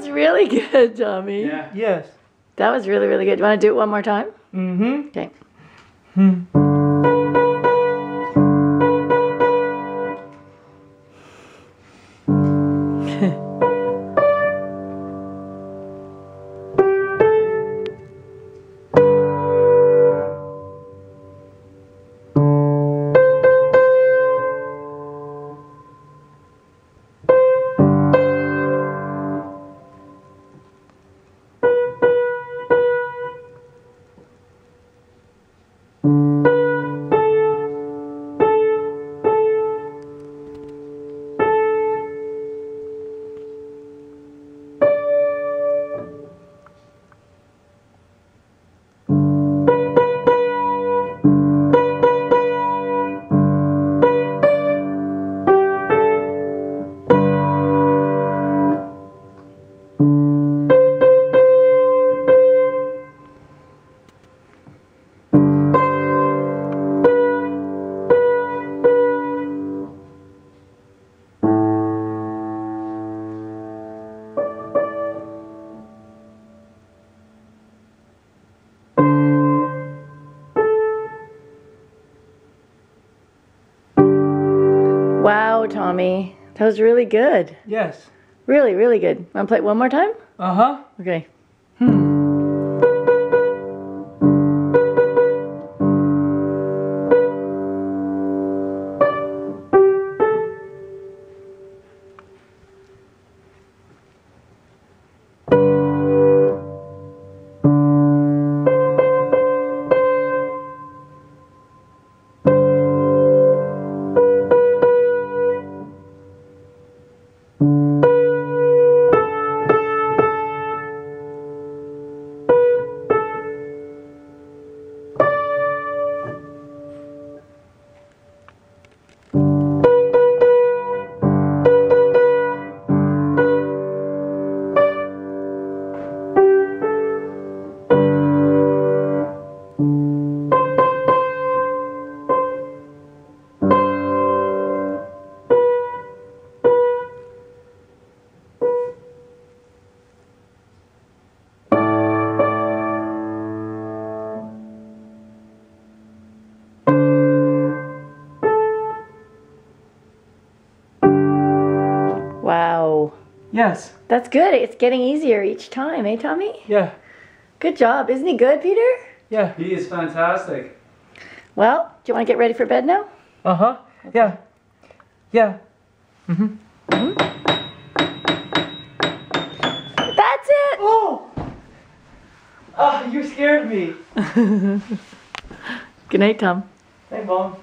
was really good, Tommy. Yeah. Yes. That was really, really good. Do you want to do it one more time? Mm-hmm. Okay. Wow, Tommy. That was really good. Yes. Really, really good. Want to play it one more time? Uh-huh. Okay. Yes. That's good. It's getting easier each time, eh, Tommy? Yeah. Good job. Isn't he good, Peter? Yeah. He is fantastic. Well, do you want to get ready for bed now? Uh-huh. Yeah. Yeah. Mm hmm. Mm hmm. That's it. Oh! Ah, you scared me. Good night, Tom. Hey, Mom.